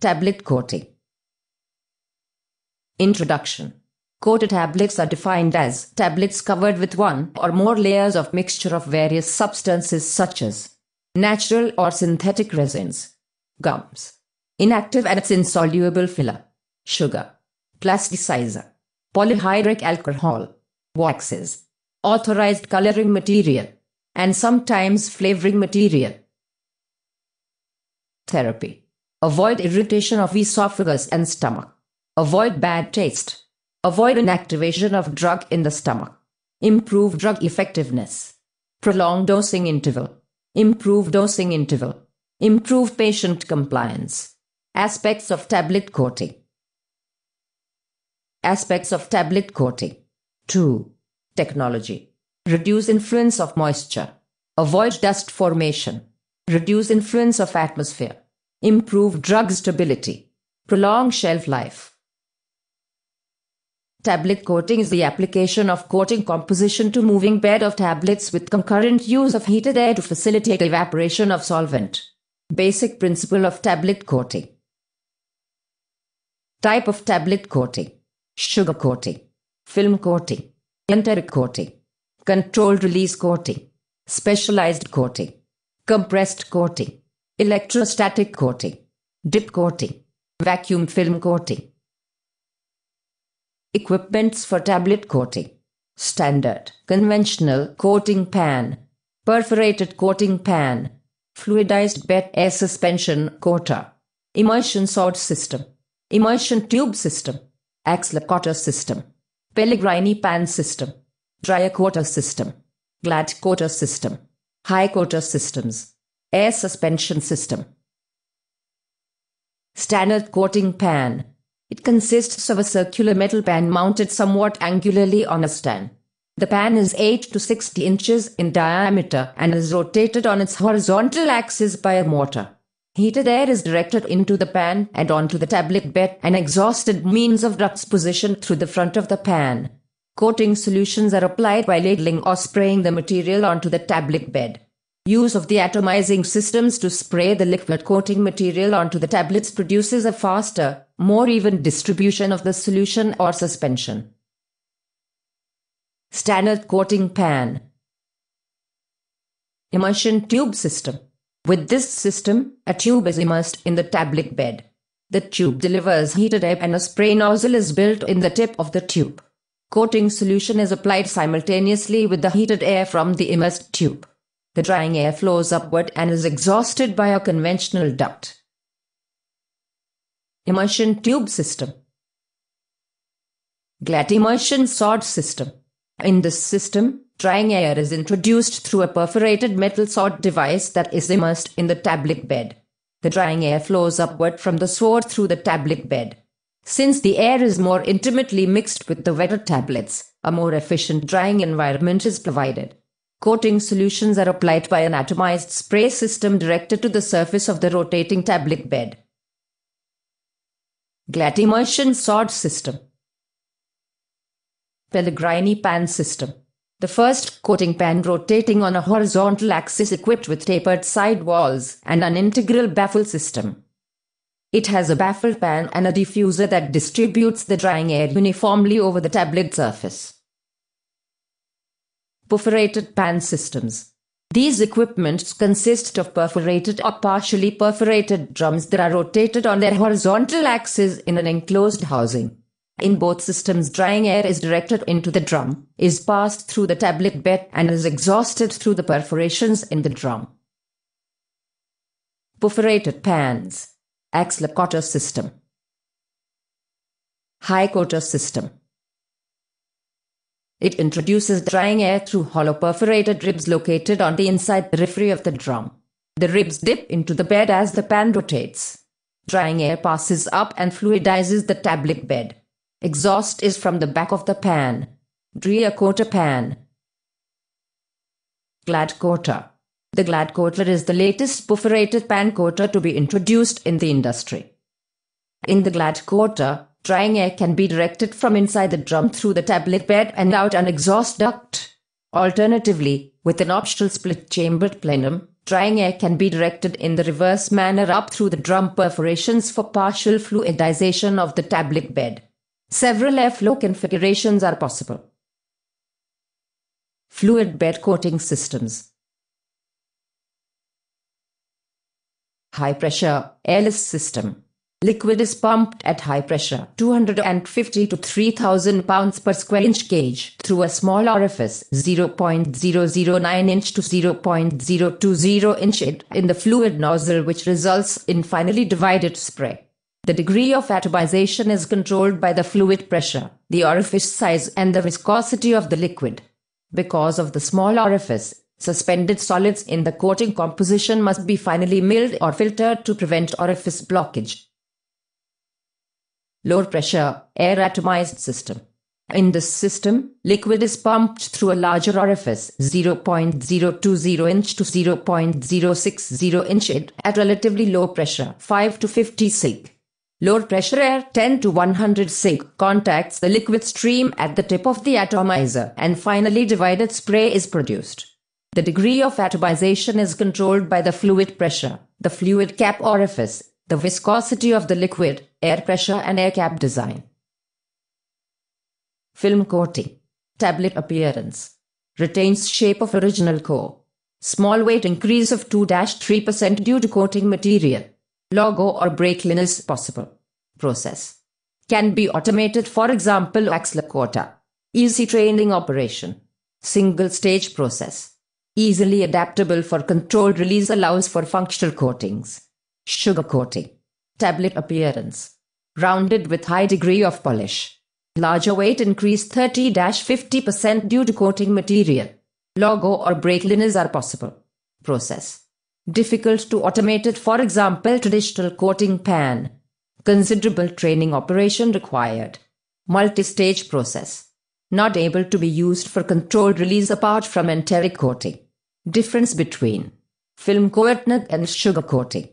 Tablet coating. Introduction Coated tablets are defined as tablets covered with one or more layers of mixture of various substances such as natural or synthetic resins, gums, inactive and its insoluble filler, sugar, plasticizer, polyhydric alcohol, waxes, authorized coloring material, and sometimes flavoring material. Therapy Avoid irritation of esophagus and stomach. Avoid bad taste. Avoid inactivation of drug in the stomach. Improve drug effectiveness. Prolong dosing interval. Improve dosing interval. Improve patient compliance. Aspects of tablet coating. Aspects of tablet coating. 2. Technology. Reduce influence of moisture. Avoid dust formation. Reduce influence of atmosphere. Improve drug stability. Prolong shelf life. Tablet coating is the application of coating composition to moving bed of tablets with concurrent use of heated air to facilitate evaporation of solvent. Basic principle of tablet coating. Type of tablet coating. Sugar coating. Film coating. Enteric coating. Controlled release coating. Specialized coating. Compressed coating electrostatic coating, dip coating, vacuum film coating. Equipments for tablet coating. Standard, conventional coating pan, perforated coating pan, fluidized bed air suspension coater, immersion sword system, immersion tube system, Accela-Cota system, Pellegrini pan system, Driacoater system, Glatt coater system, Hi-Coater systems. Air suspension system. Standard coating pan. It consists of a circular metal pan mounted somewhat angularly on a stand. The pan is 8 to 60 inches in diameter and is rotated on its horizontal axis by a motor. Heated air is directed into the pan and onto the tablet bed and exhausted means of ducts positioned through the front of the pan. Coating solutions are applied by ladling or spraying the material onto the tablet bed. Use of the atomizing systems to spray the liquid coating material onto the tablets produces a faster, more even distribution of the solution or suspension. Standard coating pan. Immersion tube system. With this system, a tube is immersed in the tablet bed. The tube delivers heated air and a spray nozzle is built in the tip of the tube. Coating solution is applied simultaneously with the heated air from the immersed tube. The drying air flows upward and is exhausted by a conventional duct. Immersion tube system. Glatt immersion sword system. In this system, drying air is introduced through a perforated metal sword device that is immersed in the tablet bed. The drying air flows upward from the sword through the tablet bed. Since the air is more intimately mixed with the wetter tablets, a more efficient drying environment is provided. Coating solutions are applied by an atomized spray system directed to the surface of the rotating tablet bed. Glatt immersion sword system. Pellegrini pan system. The first coating pan rotating on a horizontal axis equipped with tapered side walls and an integral baffle system. It has a baffle pan and a diffuser that distributes the drying air uniformly over the tablet surface perforated pan systems. These equipments consist of perforated or partially perforated drums that are rotated on their horizontal axis in an enclosed housing. In both systems, drying air is directed into the drum, is passed through the tablet bed, and is exhausted through the perforations in the drum. Perforated pans. Axle system. High system. It introduces drying air through hollow perforated ribs located on the inside periphery of the drum. The ribs dip into the bed as the pan rotates. Drying air passes up and fluidizes the tablet bed. Exhaust is from the back of the pan. Coater pan. Glatt coater. The Glatt coater is the latest perforated pan coater to be introduced in the industry. In the Glatt coater, Drying air can be directed from inside the drum through the tablet bed and out an exhaust duct. Alternatively, with an optional split chambered plenum, Drying air can be directed in the reverse manner up through the drum perforations for partial fluidization of the tablet bed. Several airflow configurations are possible. Fluid bed coating systems. High pressure, airless system. Liquid is pumped at high pressure, 250 to 3000 pounds per square inch gauge, through a small orifice, 0.009 inch to 0.020 inch in the fluid nozzle which results in finely divided spray. The degree of atomization is controlled by the fluid pressure, the orifice size and the viscosity of the liquid. Because of the small orifice, suspended solids in the coating composition must be finely milled or filtered to prevent orifice blockage low pressure, air atomized system. In this system, liquid is pumped through a larger orifice, 0.020 inch to 0.060 inch at relatively low pressure, 5 to 50 psig. Low pressure air, 10 to 100 psig, contacts the liquid stream at the tip of the atomizer and finally divided spray is produced. The degree of atomization is controlled by the fluid pressure, the fluid cap orifice, the viscosity of the liquid, air pressure and air cap design. Film coating. Tablet appearance. Retains shape of original core. Small weight increase of 2-3% due to coating material. Logo or break-liness possible. Process. Can be automated for example Accela-Cota. Easy training operation. Single stage process. Easily adaptable for controlled release allows for functional coatings. Sugar coating. Tablet appearance. Rounded with high degree of polish. Larger weight increase 30-50% due to coating material. Logo or break-liness are possible. Process. Difficult to automate it for example traditional coating pan. Considerable training operation required. Multi-stage process. Not able to be used for controlled release apart from enteric coating. Difference between film coating and sugar coating.